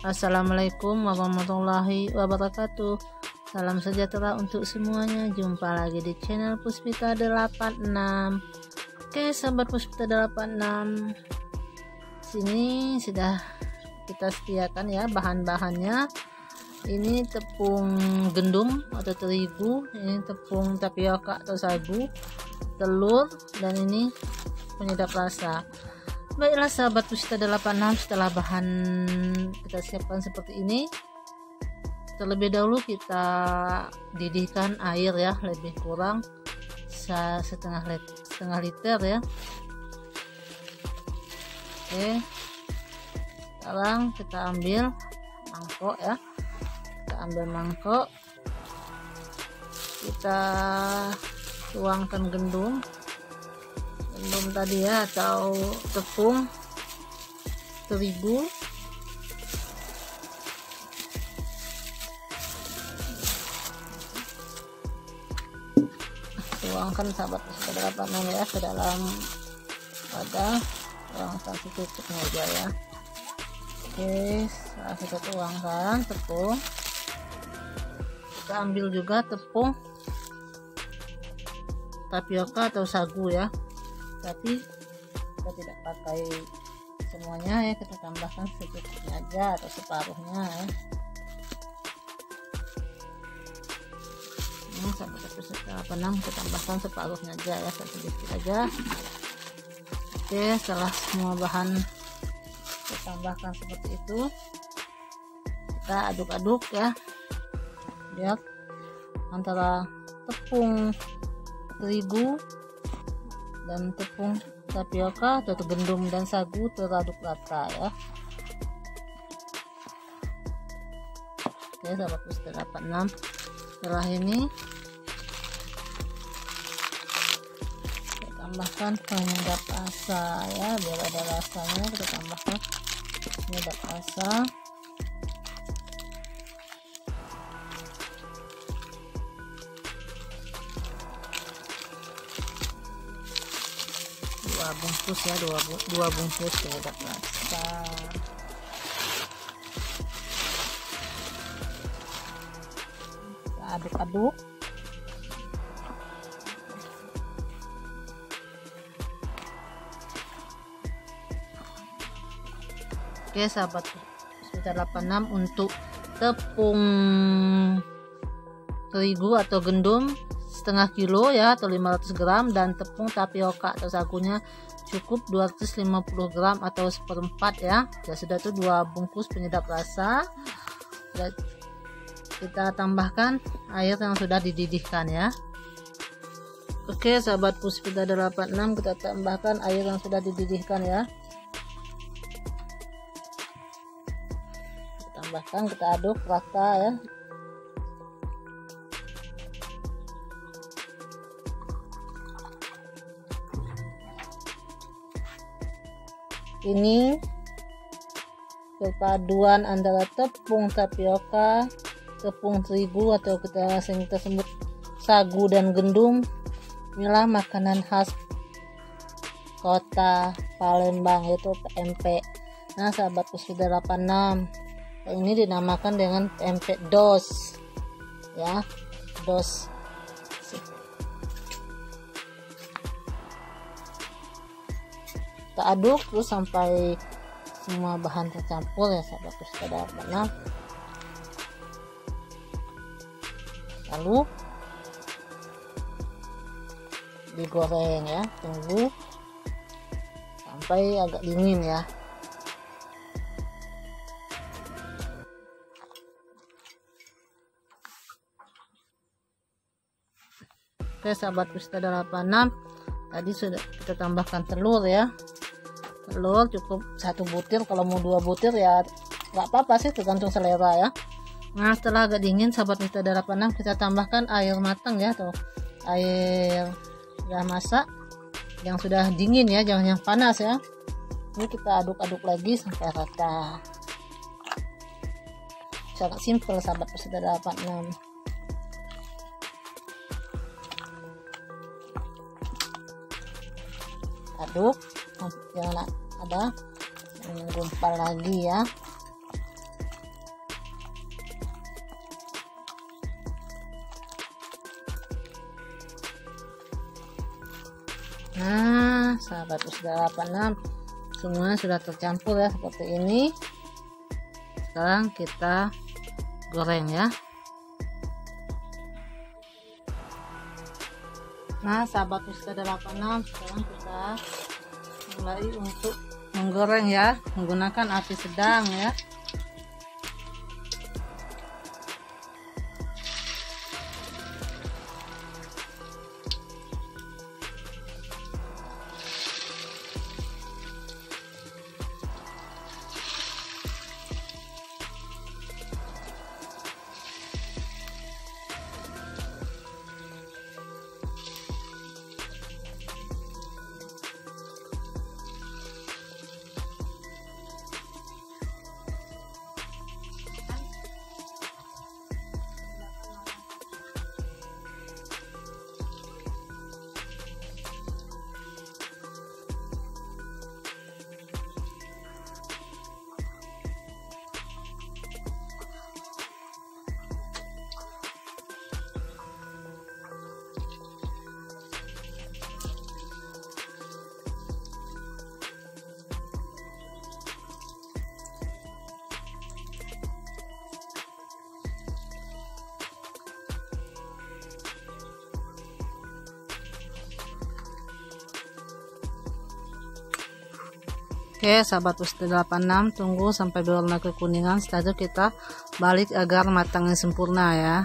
Assalamualaikum warahmatullahi wabarakatuh. Salam sejahtera untuk semuanya. Jumpa lagi di channel Puspita 86 Oke sahabat Puspita 86 Sini sudah kita sediakan ya bahan-bahannya. Ini tepung gendum atau terigu Ini tepung tapioka atau sagu Telur Dan ini penyedap rasa baiklah sahabat pusita 86 setelah bahan kita siapkan seperti ini terlebih dahulu kita didihkan air ya lebih kurang setengah liter, setengah liter ya. Oke sekarang kita ambil mangkok ya. Kita ambil mangkok. Kita tuangkan gendum belum tadi ya atau tepung terigu. Tuangkan sahabat sudah dapat ya ke dalam wadah. Tuangkan secukupnya aja ya. Oke setelah kita tuangkan tepung. Kita ambil juga tepung tapioka atau sagu ya tapi kita tidak pakai semuanya ya kita tambahkan secukupnya aja atau separuhnya ya. Sampai satu apa enam kita tambahkan separuhnya aja ya sedikit aja. Oke setelah semua bahan kita tambahkan seperti itu kita aduk-aduk ya. Lihat antara tepung terigu dan tepung tapioka atau gendum dan sagu teraduk rata ya. Oke sahabat sudah dapat 6 setelah ini kita tambahkan penyedap rasa ya. Biar ada rasanya kita tambahkan penyedap rasa bungkus ya dua, dua bungkus penyedap rasa aduk-aduk. Oke sahabat. Sekitar 86 untuk tepung terigu atau gendum setengah kilo ya atau 500 gram dan tepung tapioka atau sagunya cukup 250 gram atau seperempat ya. Ya sudah tuh dua bungkus penyedap rasa. Dan kita tambahkan air yang sudah dididihkan ya. Oke sahabat puspita 86 kita tambahkan air yang sudah dididihkan ya. Kita tambahkan kita aduk rata ya ini perpaduan antara tepung tapioka tepung terigu atau kita sering kita sebut sagu dan gendum. Inilah makanan khas kota Palembang yaitu PMP nah sahabatku sudah 86 ini dinamakan dengan PMP dos. Ya dos kita aduk terus sampai semua bahan tercampur ya sahabatku sudah 86 lalu digoreng ya tunggu sampai agak dingin ya. Oke sahabat pista 86 tadi sudah kita tambahkan telur ya. Telur cukup satu butir. Kalau mau dua butir ya nggak apa-apa sih tergantung selera ya. Nah setelah agak dingin sahabat darah panang kita tambahkan air matang ya atau air ya masak yang sudah dingin ya jangan yang panas ya. Ini kita aduk-aduk lagi sampai rata. Sangat simpel sahabat peserta 86 aduk jangan ada hmm, gumpal lagi ya. Nah sahabat sudah 86 semuanya sudah tercampur ya seperti ini. Sekarang kita goreng ya. Nah sahabat sudah 86 sekarang kita mulai untuk menggoreng ya menggunakan api sedang ya Oke sahabat Puspita 86 tunggu sampai berwarna kekuningan. Setelah itu kita balik agar matangnya sempurna ya.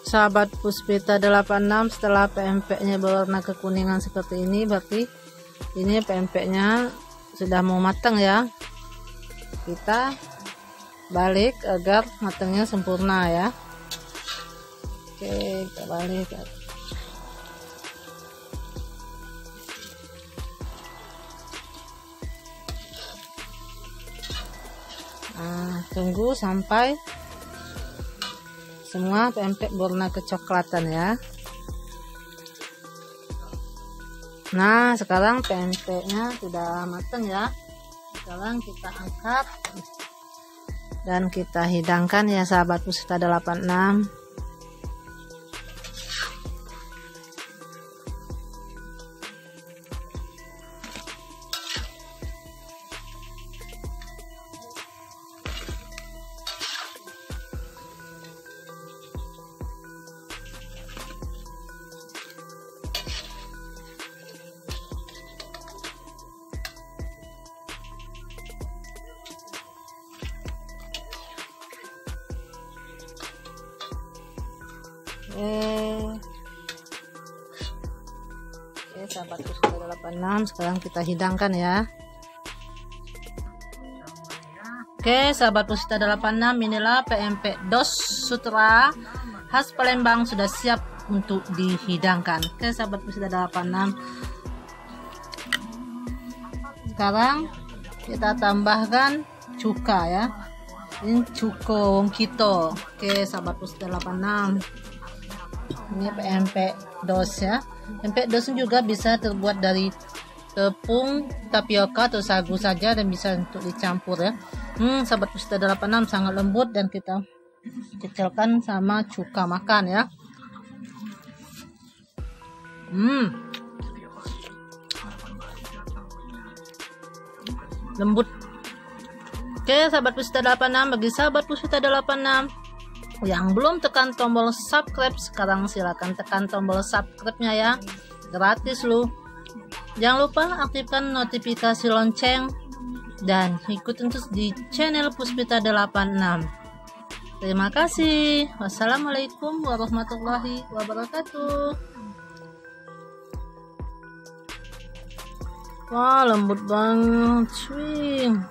Sahabat puspita 86 setelah PMP nya berwarna kekuningan seperti ini berarti ini PMP nya sudah mau matang ya. Kita balik agar matangnya sempurna ya. Oke kita balik tunggu sampai semua pempek warna kecoklatan ya. Nah sekarang pempeknya sudah matang ya. Sekarang kita angkat dan kita hidangkan ya sahabat pusata 86 oke sahabatku sudah 86 sekarang kita hidangkan ya Oke, sahabat pusita 86 inilah PMP DOS Sutra khas Palembang sudah siap untuk dihidangkan. Oke, sahabat pusita 86. Sekarang kita tambahkan cuka ya. Ini cuko wong kito. Oke, sahabat pusita 86 ini pempek dos ya. Pempek dos juga bisa terbuat dari tepung tapioka atau sagu saja dan bisa untuk dicampur ya. Hmm sahabat pusita 86 sangat lembut dan kita kecilkan sama cuka makan ya. Hmm. Lembut. Oke sahabat pusita 86 bagi sahabat pusita 86 yang belum tekan tombol subscribe sekarang silahkan tekan tombol subscribe-nya ya. Gratis lu. Jangan lupa aktifkan notifikasi lonceng dan ikutin terus di channel Puspita 86 terima kasih. Wassalamualaikum warahmatullahi wabarakatuh. Wah lembut banget swing